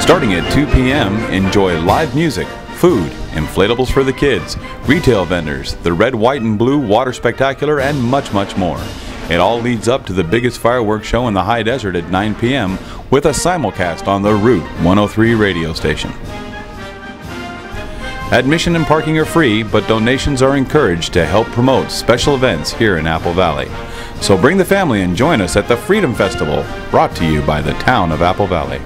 Starting at 2 p.m., enjoy live music, food, inflatables for the kids, retail vendors, the red, white, and blue water spectacular, and much, much more. It all leads up to the biggest fireworks show in the high desert at 9 p.m. with a simulcast on the Route 103 radio station. Admission and parking are free, but donations are encouraged to help promote special events here in Apple Valley. So bring the family and join us at the Freedom Festival, brought to you by the town of Apple Valley.